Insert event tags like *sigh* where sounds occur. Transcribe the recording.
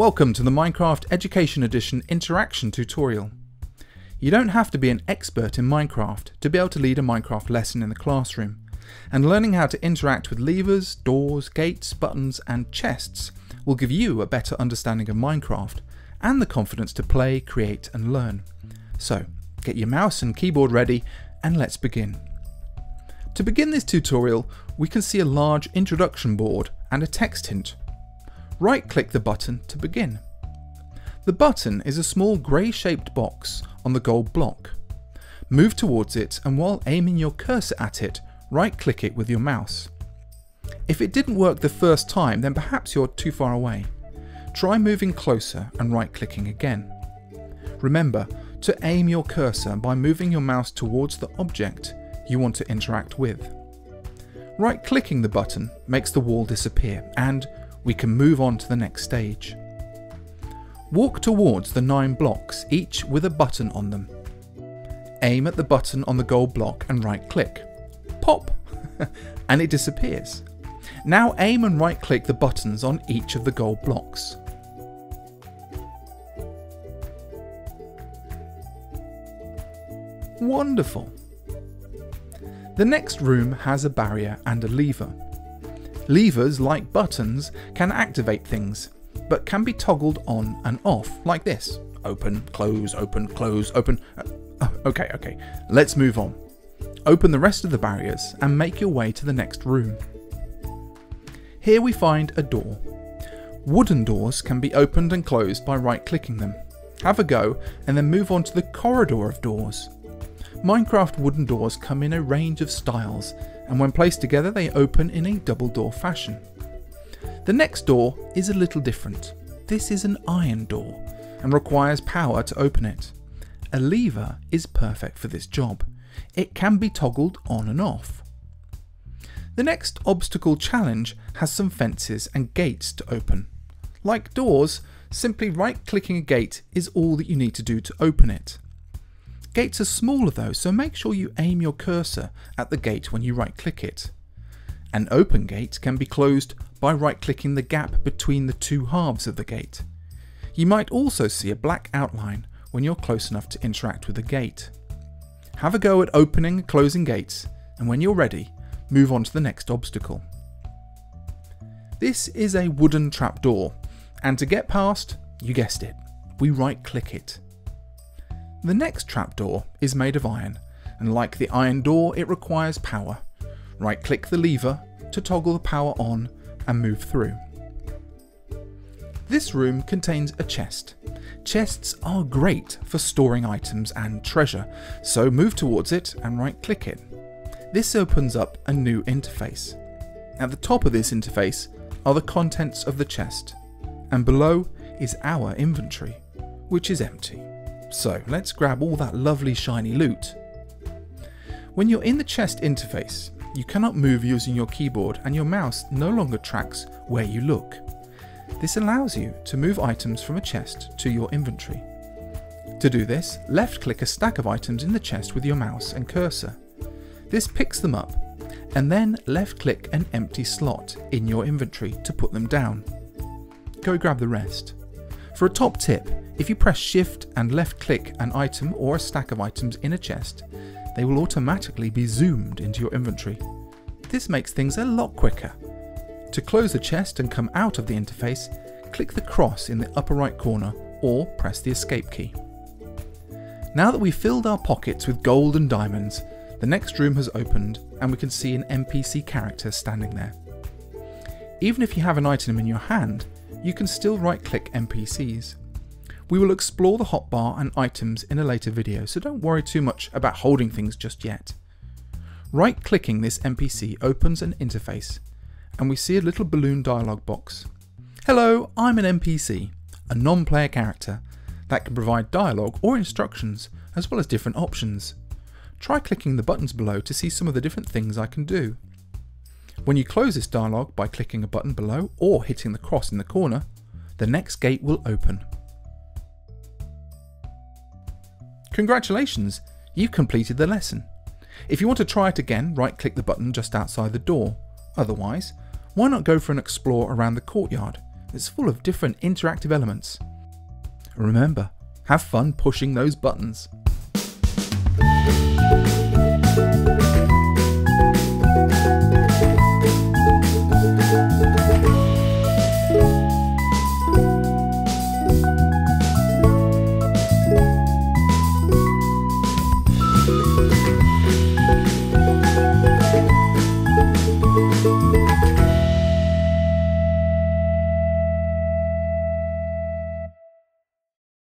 Welcome to the Minecraft Education Edition interaction tutorial. You don't have to be an expert in Minecraft to be able to lead a Minecraft lesson in the classroom, and learning how to interact with levers, doors, gates, buttons and chests will give you a better understanding of Minecraft and the confidence to play, create and learn. So, get your mouse and keyboard ready and let's begin. To begin this tutorial, we can see a large introduction board and a text hint right click the button to begin. The button is a small grey shaped box on the gold block. Move towards it and while aiming your cursor at it, right click it with your mouse. If it didn't work the first time then perhaps you're too far away. Try moving closer and right clicking again. Remember to aim your cursor by moving your mouse towards the object you want to interact with. Right clicking the button makes the wall disappear and we can move on to the next stage. Walk towards the nine blocks, each with a button on them. Aim at the button on the gold block and right click. Pop! *laughs* and it disappears. Now aim and right click the buttons on each of the gold blocks. Wonderful! The next room has a barrier and a lever. Levers, like buttons, can activate things, but can be toggled on and off, like this. Open, close, open, close, open. Uh, okay, okay, let's move on. Open the rest of the barriers and make your way to the next room. Here we find a door. Wooden doors can be opened and closed by right clicking them. Have a go and then move on to the corridor of doors. Minecraft wooden doors come in a range of styles and when placed together they open in a double door fashion. The next door is a little different. This is an iron door and requires power to open it. A lever is perfect for this job. It can be toggled on and off. The next obstacle challenge has some fences and gates to open. Like doors, simply right clicking a gate is all that you need to do to open it. Gates are smaller though, so make sure you aim your cursor at the gate when you right click it. An open gate can be closed by right clicking the gap between the two halves of the gate. You might also see a black outline when you're close enough to interact with the gate. Have a go at opening and closing gates, and when you're ready, move on to the next obstacle. This is a wooden trapdoor, and to get past, you guessed it, we right click it. The next trapdoor is made of iron, and like the iron door, it requires power. Right click the lever to toggle the power on and move through. This room contains a chest. Chests are great for storing items and treasure, so move towards it and right click it. This opens up a new interface. At the top of this interface are the contents of the chest, and below is our inventory, which is empty. So let's grab all that lovely shiny loot. When you're in the chest interface, you cannot move using your keyboard and your mouse no longer tracks where you look. This allows you to move items from a chest to your inventory. To do this, left click a stack of items in the chest with your mouse and cursor. This picks them up, and then left click an empty slot in your inventory to put them down. Go grab the rest. For a top tip, if you press shift and left click an item or a stack of items in a chest, they will automatically be zoomed into your inventory. This makes things a lot quicker. To close the chest and come out of the interface, click the cross in the upper right corner or press the escape key. Now that we've filled our pockets with gold and diamonds, the next room has opened and we can see an NPC character standing there. Even if you have an item in your hand, you can still right click NPCs. We will explore the hotbar and items in a later video, so don't worry too much about holding things just yet. Right clicking this NPC opens an interface, and we see a little balloon dialog box. Hello, I'm an NPC, a non-player character, that can provide dialogue or instructions, as well as different options. Try clicking the buttons below to see some of the different things I can do. When you close this dialog by clicking a button below or hitting the cross in the corner, the next gate will open. Congratulations, you've completed the lesson. If you want to try it again, right click the button just outside the door. Otherwise, why not go for an explore around the courtyard? It's full of different interactive elements. Remember, have fun pushing those buttons.